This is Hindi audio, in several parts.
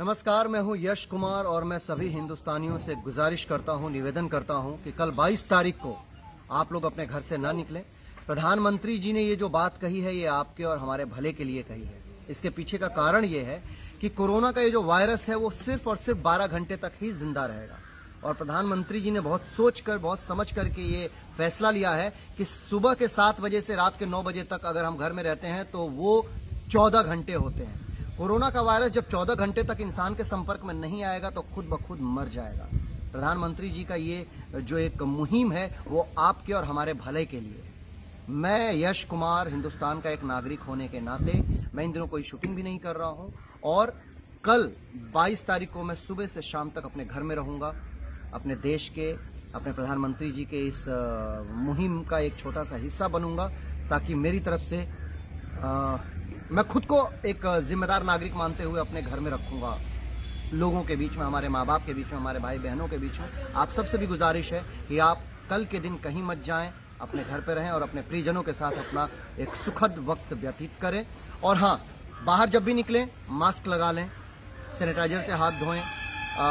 नमस्कार, मैं हूँ यश कुमार और मैं सभी हिंदुस्तानियों से गुजारिश करता हूँ, निवेदन करता हूँ कि कल 22 तारीख को आप लोग अपने घर से ना निकलें। प्रधानमंत्री जी ने ये जो बात कही है, ये आपके और हमारे भले के लिए कही है। इसके पीछे का कारण ये है कि कोरोना का ये जो वायरस है, वो सिर्फ़ और सिर्फ़ 12 घंटे तक ही ज़िंदा रहेगा। और प्रधानमंत्री जी ने बहुत सोच कर बहुत समझ करके ये फैसला लिया है कि सुबह के सात बजे से रात के नौ बजे तक अगर हम घर में रहते हैं तो वो चौदह घंटे होते हैं। कोरोना का वायरस जब 14 घंटे तक इंसान के संपर्क में नहीं आएगा तो खुद ब खुद मर जाएगा। प्रधानमंत्री जी का ये जो एक मुहिम है वो आपके और हमारे भले के लिए मैं यश कुमार हिंदुस्तान का एक नागरिक होने के नाते मैं इन दिनों कोई शूटिंग भी नहीं कर रहा हूँ। और कल 22 तारीख को मैं सुबह से शाम तक अपने घर में रहूँगा। अपने देश के अपने प्रधानमंत्री जी के इस मुहिम का एक छोटा सा हिस्सा बनूँगा ताकि मेरी तरफ़ से आ, मैं खुद को एक जिम्मेदार नागरिक मानते हुए अपने घर में रखूँगा। लोगों के बीच में, हमारे माँ बाप के बीच में, हमारे भाई बहनों के बीच में, आप सबसे भी गुजारिश है कि आप कल के दिन कहीं मत जाएँ, अपने घर पे रहें और अपने प्रियजनों के साथ अपना एक सुखद वक्त व्यतीत करें। और हाँ बाहर जब भी निकलें, मास्क लगा लें, सैनिटाइजर से हाथ धोएँ।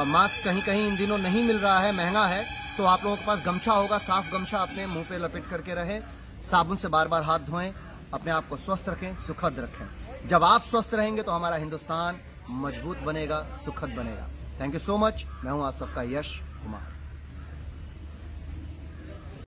मास्क कहीं कहीं इन दिनों नहीं मिल रहा है, महँगा है तो आप लोगों के पास गमछा होगा, साफ़ गमछा अपने मुँह पे लपेट करके रहे, साबुन से बार बार हाथ धोएँ। अपने आप को स्वस्थ रखें, सुखद रखें। जब आप स्वस्थ रहेंगे तो हमारा हिंदुस्तान मज़बूत बनेगा, सुखद बनेगा। थैंक यू सो मच मैं हूँ आप सबका यश कुमार।